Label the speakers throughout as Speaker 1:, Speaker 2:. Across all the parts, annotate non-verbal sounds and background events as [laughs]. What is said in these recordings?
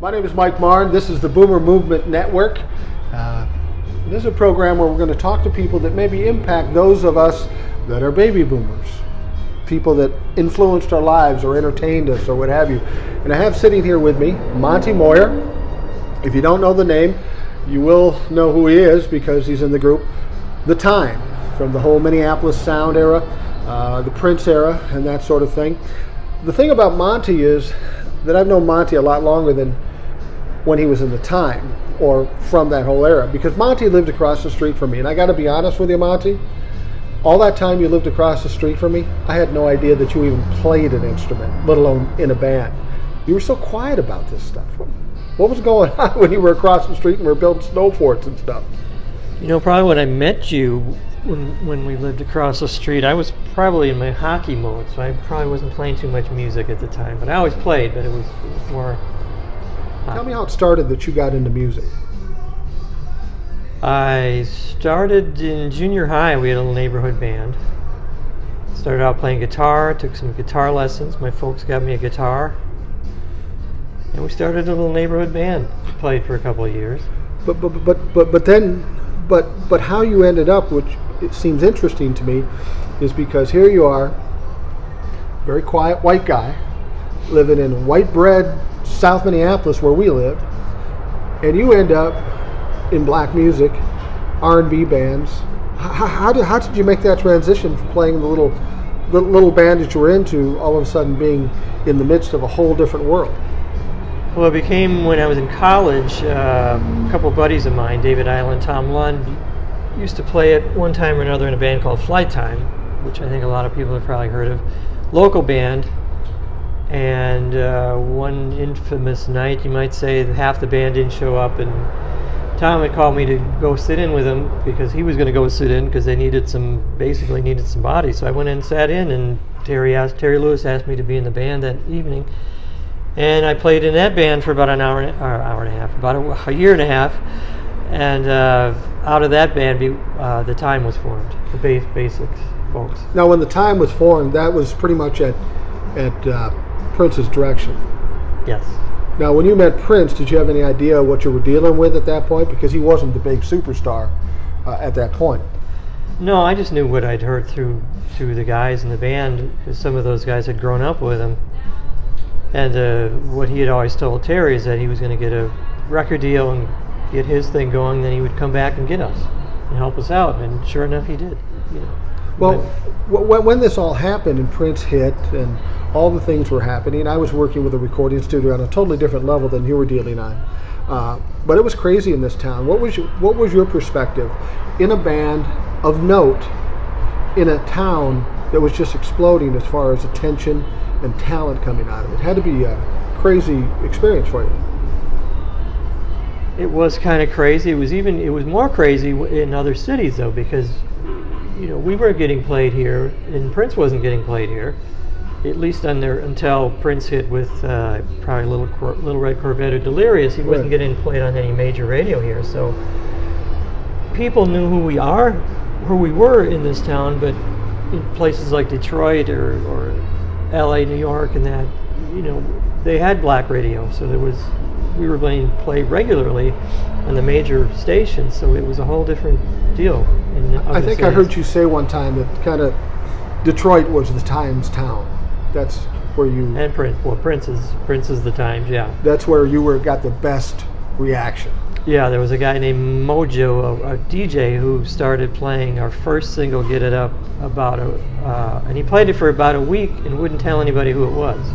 Speaker 1: My name is Mike Mauren. This is the Boomer Movement Network. Uh, this is a program where we're going to talk to people that maybe impact those of us that are baby boomers, people that influenced our lives or entertained us or what have you. And I have sitting here with me Monte Moir. If you don't know the name, you will know who he is because he's in the group The Time from the whole Minneapolis Sound era, uh, the Prince era, and that sort of thing. The thing about Monte is that I've known Monte a lot longer than when he was in the time or from that whole era because Monte lived across the street from me. And I got to be honest with you, Monte, all that time you lived across the street from me, I had no idea that you even played an instrument, let alone in a band. You were so quiet about this stuff. What was going [laughs] on when you were across the street and we were building snow forts and stuff?
Speaker 2: You know, probably when I met you, when when we lived across the street, I was probably in my hockey mode, so I probably wasn't playing too much music at the time. But I always played, but it was, it was more.
Speaker 1: Tell me how it started that you got into music.
Speaker 2: I started in junior high. We had a little neighborhood band. Started out playing guitar, took some guitar lessons. My folks got me a guitar. And we started a little neighborhood band. Played for a couple of years.
Speaker 1: But but but but but then but but how you ended up, which it seems interesting to me, is because here you are, very quiet white guy, living in white bread South Minneapolis where we live, and you end up in black music, R&B bands. How, how, did, how did you make that transition from playing the little, little little band that you were into, all of a sudden being in the midst of a whole different world?
Speaker 2: Well, it became when I was in college. Uh, a couple of buddies of mine, David Eiland, Tom Lund, used to play at one time or another in a band called Flyte Tyme, which I think a lot of people have probably heard of. Local band. And uh, one infamous night, you might say, half the band didn't show up, and Tom had called me to go sit in with him because he was going to go sit in because they needed some, basically needed some bodies. So I went in and sat in, and Terry asked, Terry Lewis asked me to be in the band that evening and I played in that band for about an hour, and, or hour and a half, about a, a year and a half, and uh, out of that band, be, uh, the time was formed, the base, basics folks.
Speaker 1: Now, when the time was formed, that was pretty much at at uh, Prince's direction.
Speaker 2: Yes.
Speaker 1: Now, when you met Prince, did you have any idea what you were dealing with at that point? Because he wasn't the big superstar uh, at that point.
Speaker 2: No, I just knew what I'd heard through through the guys in the band, because some of those guys had grown up with him. And uh, what he had always told Terry is that he was going to get a record deal and get his thing going, then he would come back and get us and help us out. And sure enough, he did. You know.
Speaker 1: Well, when, when this all happened and Prince hit and all the things were happening, I was working with a recording studio on a totally different level than you were dealing on. Uh, but it was crazy in this town. What was your, what was your perspective in a band of note in a town that was just exploding as far as attention and talent coming out of it? It had to be a crazy experience for you.
Speaker 2: It was kind of crazy. It was even it was more crazy in other cities though because you know we were getting played here and Prince wasn't getting played here at least until Prince hit with uh, probably little Cor- little red Corvette or Delirious. He wasn't getting played on any major radio here, so people knew who we are, who we were in this town. But in places like Detroit or, or L.A., New York, and that, you know, they had black radio, so there was we were being played regularly on the major stations, so it was a whole different deal. In
Speaker 1: I think I heard you say one time that kind of Detroit was the Times town. That's where you
Speaker 2: And Prince, well, Prince is Prince is the Times, yeah.
Speaker 1: that's where you were got the best reaction.
Speaker 2: Yeah, there was a guy named Mojo, a, a DJ, who started playing our first single, "Get It Up," about a, uh, and he played it for about a week and wouldn't tell anybody who it was.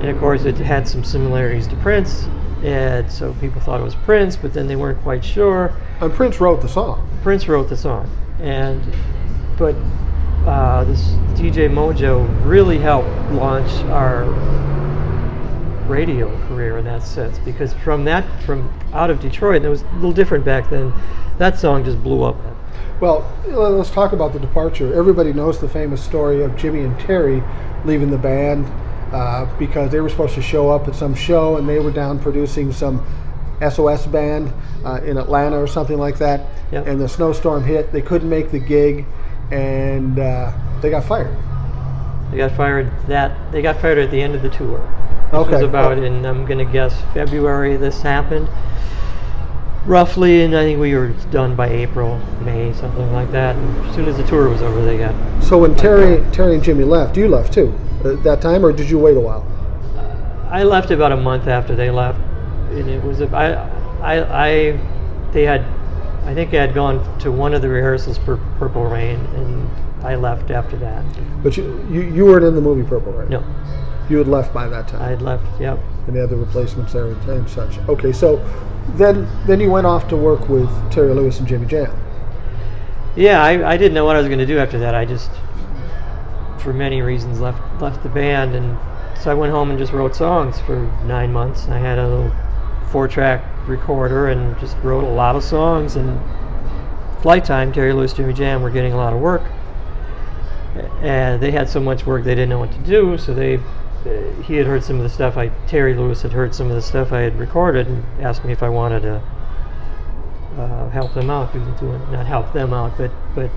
Speaker 2: And of course, it had some similarities to Prince, and so people thought it was Prince, but then they weren't quite sure.
Speaker 1: And Prince wrote the song.
Speaker 2: Prince wrote the song, and but uh, this DJ Mojo really helped launch our radio career in that sense because from that from out of Detroit, and it was a little different back then. That song just blew up.
Speaker 1: Well, let's talk about the departure. Everybody knows the famous story of Jimmy and Terry leaving the band uh, because they were supposed to show up at some show and they were down producing some SOS band uh, in Atlanta or something like that.
Speaker 2: Yep.
Speaker 1: And the snowstorm hit. They couldn't make the gig and uh, they got fired.
Speaker 2: They got fired that they got fired at the end of the tour. This was
Speaker 1: Okay.
Speaker 2: about in I'm gonna guess February. This happened roughly, and I think we were done by April, May, something like that. And as soon as the tour was over, they got.
Speaker 1: So when Terry, Terry and Jimmy left, you left too at that time, or did you wait a while?
Speaker 2: Uh, I left about a month after they left, and it was a, I, I, I, they had, I think I had gone to one of the rehearsals for Purple Rain, and I left after that.
Speaker 1: But you, you, you weren't in the movie Purple Rain.
Speaker 2: No,
Speaker 1: You had left by that time.
Speaker 2: I had left. Yep.
Speaker 1: and they had the replacements there and, and such. Okay, so then then you went off to work with Terry Lewis and Jimmy Jam.
Speaker 2: Yeah, I, I didn't know what I was going to do after that. I just, for many reasons, left left the band, and so I went home and just wrote songs for nine months. I had a little four-track recorder and just wrote a lot of songs. And Flyte Tyme, Terry Lewis, Jimmy Jam were getting a lot of work, and they had so much work they didn't know what to do. So they, uh, he had heard some of the stuff I, Terry Lewis had heard some of the stuff I had recorded, and asked me if I wanted to uh, help them out, not help them out, but but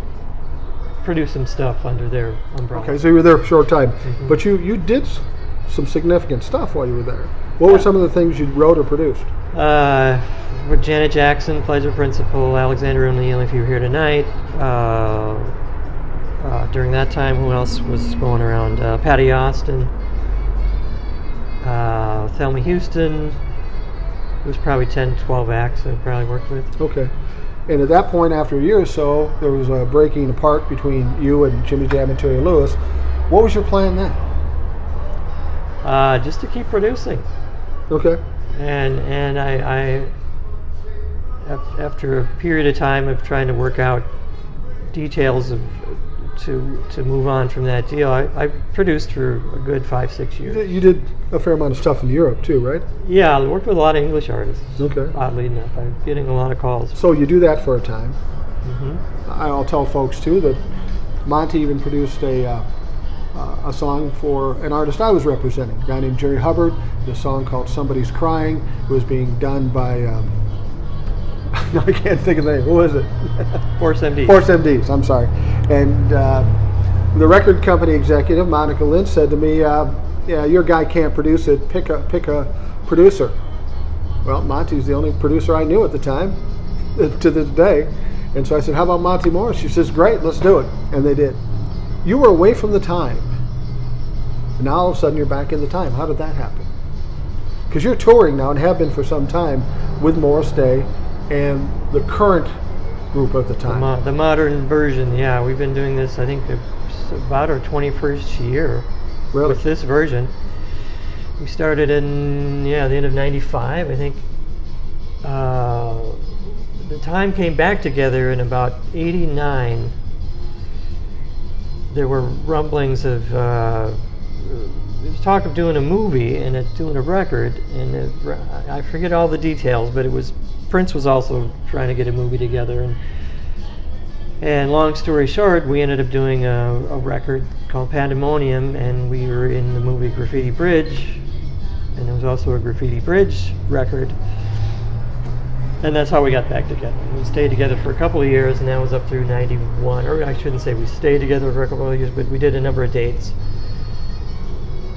Speaker 2: produce some stuff under their umbrella.
Speaker 1: Okay, so you were there for a short time,
Speaker 2: Mhm.
Speaker 1: but you you did some significant stuff while you were there. What were some of the things you wrote or produced?
Speaker 2: Uh, with Janet Jackson, Pleasure Principle, Alexander O'Neal, If You're Here Tonight. Uh, uh, during that time, who else was going around? Uh, Patti Austin, uh, Thelma Houston. It was probably 10, 12 acts I probably worked with.
Speaker 1: Okay, and at that point, after a year or so, there was a breaking apart between you and Jimmy Jam and Terry Lewis. What was your plan then?
Speaker 2: Uh, just to keep producing.
Speaker 1: Okay,
Speaker 2: and and I, I after a period of time of trying to work out details of to to move on from that deal, I, I produced for a good five six
Speaker 1: you
Speaker 2: years.
Speaker 1: did, you did a fair amount of stuff in Europe too, right?
Speaker 2: Yeah, I worked with a lot of English artists.
Speaker 1: Okay.
Speaker 2: Oddly enough, I'm getting a lot of calls.
Speaker 1: So you do that for a time.
Speaker 2: hmm
Speaker 1: I'll tell folks too that Monte even produced a uh, uh, a song for an artist I was representing, a guy named Jerry Hubbard. The song called "Somebody's Crying." It was being done by um, [laughs] I can't think of the name. Who was it? [laughs]
Speaker 2: Force MD.
Speaker 1: Force MDs. I'm sorry. And uh, the record company executive Monica Lynch said to me, uh, "Yeah, your guy can't produce it. Pick a pick a producer." Well, Monte's the only producer I knew at the time, [laughs] to this day. And so I said, "How about Monte Morris?" She says, "Great, let's do it." And they did. You were away from the time. And now all of a sudden you're back in the time. How did that happen? Because you're touring now and have been for some time with Morris Day and the current group of the
Speaker 2: The,
Speaker 1: time.
Speaker 2: mo- the modern version, yeah, we've been doing this. I think it's about our 21st year.
Speaker 1: Really?
Speaker 2: with this version. We started in yeah the end of '95, I think. Uh, the time came back together in about '89. There were rumblings of uh, talk of doing a movie and it, doing a record, and it, I forget all the details, but it was Prince was also trying to get a movie together and. And long story short, we ended up doing a, a record called Pandemonium, and we were in the movie Graffiti Bridge, and there was also a Graffiti Bridge record. And that's how we got back together. We stayed together for a couple of years, and that was up through 91. Or I shouldn't say we stayed together for a couple of years, but we did a number of dates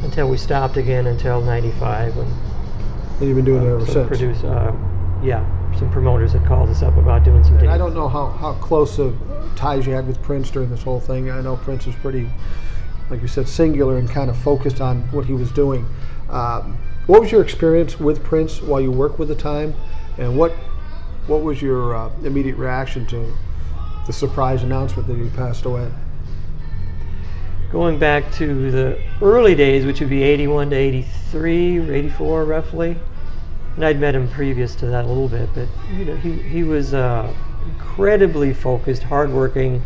Speaker 2: until we stopped again until 95 when
Speaker 1: And you've been doing it ever since.
Speaker 2: produce, uh, yeah, some promoters had called us up about doing some dates.
Speaker 1: I don't know how, how close of ties you had with Prince during this whole thing. I know Prince was pretty, like you said, singular and kind of focused on what he was doing. Um, what was your experience with Prince while you worked with the time, and what what was your uh, immediate reaction to the surprise announcement that he passed away?
Speaker 2: going back to the early days, which would be 81 to 83 or 84 roughly. And I'd met him previous to that a little bit, but you know, he, he was uh, incredibly focused, hardworking,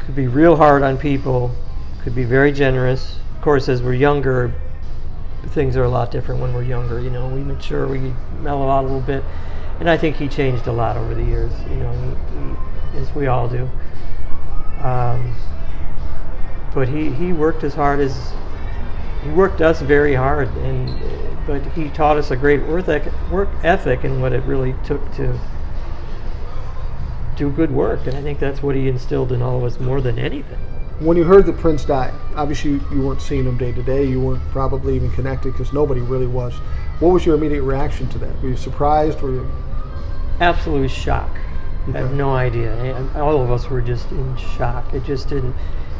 Speaker 2: could be real hard on people, could be very generous. Of course, as we're younger, things are a lot different when we're younger. You know, we mature, we mellow out a little bit. And I think he changed a lot over the years, you know, he, he, as we all do. Um, but he, he worked as hard as he worked us very hard and but he taught us a great work ethic, work ethic and what it really took to do good work and I think that's what he instilled in all of us more than anything
Speaker 1: When you heard that Prince died, obviously you, you weren't seeing him day to day. You weren't probably even connected because nobody really was. What was your immediate reaction to that? Were you surprised? Were you?
Speaker 2: Absolute shock. I have no idea. All of us were just in shock. It just didn't.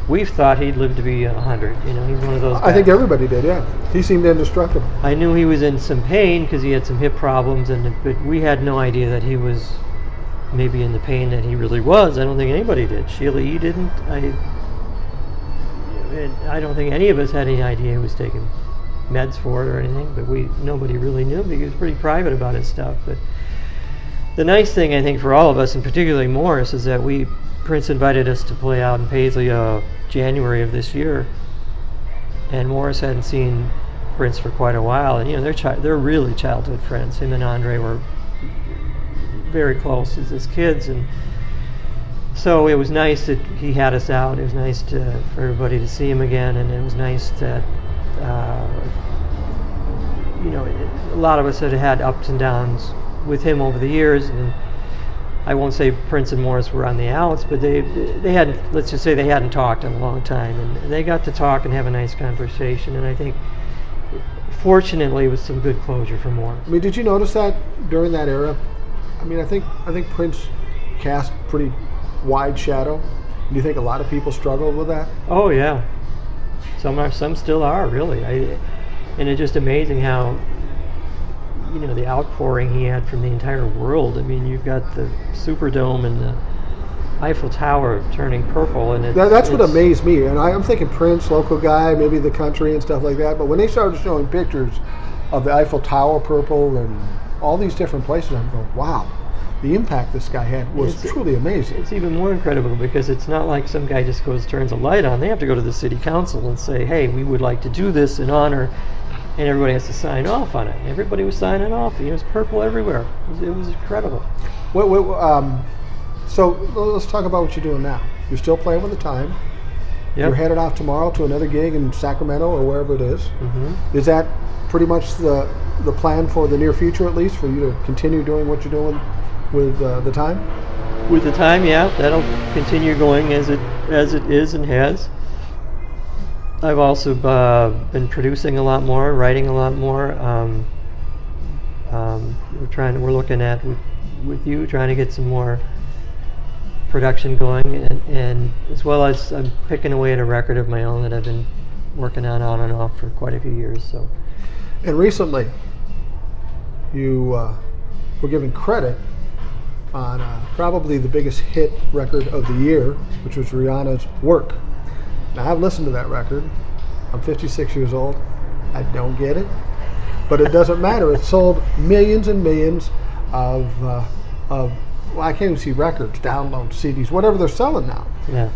Speaker 2: We thought he'd live to be a hundred. You know, he's one of those.
Speaker 1: I think everybody did. Yeah, he seemed indestructible.
Speaker 2: I knew he was in some pain because he had some hip problems, and but we had no idea that he was maybe in the pain that he really was. I don't think anybody did. Sheila E. didn't. I. and I don't think any of us had any idea he was taking meds for it or anything. But we nobody really knew because he was pretty private about his stuff. But the nice thing I think for all of us, and particularly Morris, is that we Prince invited us to play out in Paisley uh, January of this year, and Morris hadn't seen Prince for quite a while, and you know they're chi- they're really childhood friends. Him and Andre were very close as, as kids, and so it was nice that he had us out. It was nice to, for everybody to see him again, and it was nice that uh, you know a lot of us had had ups and downs with him over the years, and I won't say Prince and Morris were on the outs, but they they hadn't. Let's just say they hadn't talked in a long time, and they got to talk and have a nice conversation. And I think, fortunately, it was some good closure for Morris.
Speaker 1: I mean, did you notice that during that era? I mean, I think I think Prince cast pretty wide shadow. Do you think a lot of people struggled with that?
Speaker 2: Oh yeah, some are, some still are really. I, and it's just amazing how you know the outpouring he had from the entire world. I mean, you've got the Superdome and the Eiffel Tower turning purple, and it's,
Speaker 1: That, that's what amazed me. And I, I'm thinking Prince, local guy, maybe the country and stuff like that. But when they started showing pictures of the Eiffel Tower purple and all these different places, I'm going, wow, the impact this guy had was
Speaker 2: It's-
Speaker 1: truly amazing.
Speaker 2: It's even more incredible because it's not like some guy just goes turns a light on. They have to go to the city council and say, "Hey, we would like to do this in honor," and everybody has to sign off on it. Everybody was signing off. It was purple everywhere. It was, it was incredible.
Speaker 1: What, what, um, so let's talk about what you're doing now. You're still playing with the time.
Speaker 2: Yep.
Speaker 1: You're headed off tomorrow to another gig in Sacramento or wherever it is.
Speaker 2: hmm
Speaker 1: Is that pretty much the the plan for the near future, at least, for you to continue doing what you're doing with uh, the time?
Speaker 2: With the time, yeah, that'll continue going as it as it is and has. I've also uh, been producing a lot more, writing a lot more. Um, um, we're trying. We're looking at with, with you trying to get some more production going, and, and as well as I'm picking away at a record of my own that I've been working on on and off for quite a few years. So
Speaker 1: And recently, you uh, were given credit on uh, probably the biggest hit record of the year, which was Rihanna's Work. Now, I've listened to that record. I'm 56 years old. I don't get it. But it doesn't matter. It sold millions and millions of, uh, of well, I can't even see records, downloads, CDs, whatever they're selling now.
Speaker 2: yeah.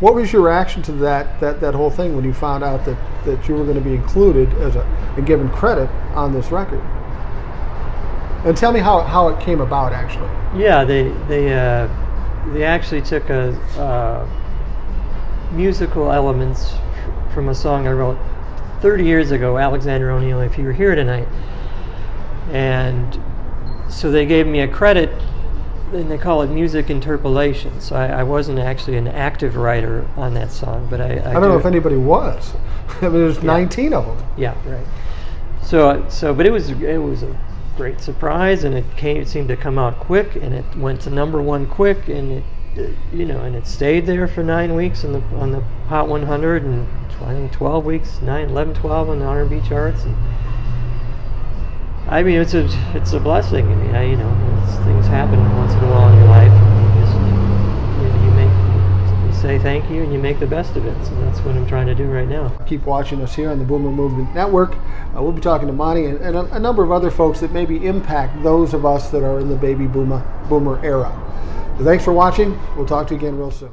Speaker 1: What was your reaction to that, that, that whole thing when you found out that, that you were going to be included as a and given credit on this record? And tell me how, how it came about actually.
Speaker 2: Yeah, they they uh, they actually took a uh, musical elements from a song I wrote 30 years ago, Alexander O'Neal. If you were here tonight, and so they gave me a credit, and they call it music interpolation. So I, I wasn't actually an active writer on that song, but I I,
Speaker 1: I, don't
Speaker 2: do-
Speaker 1: know if anybody was. [laughs] I mean, there's 19 of them.
Speaker 2: yeah, right. So, so, but it was it was a great surprise, and it came. It seemed to come out quick, and it went to number one quick, and it, you know, and it stayed there for nine weeks on the on the Hot 100, and I think 12 weeks, 9, 11, 12 on the R&B charts. And I mean, it's a it's a blessing. I mean, I, you know, things happen once in a while in your life, and you just you, know, you make you say thank you, and you make the best of it. So that's what I'm trying to do right now.
Speaker 1: Keep watching us here on the Boomer Movement Network. Uh, we'll be talking to Monte and, and a, a number of other folks that maybe impact those of us that are in the baby boomer boomer era. So thanks for watching. We'll talk to you again real soon.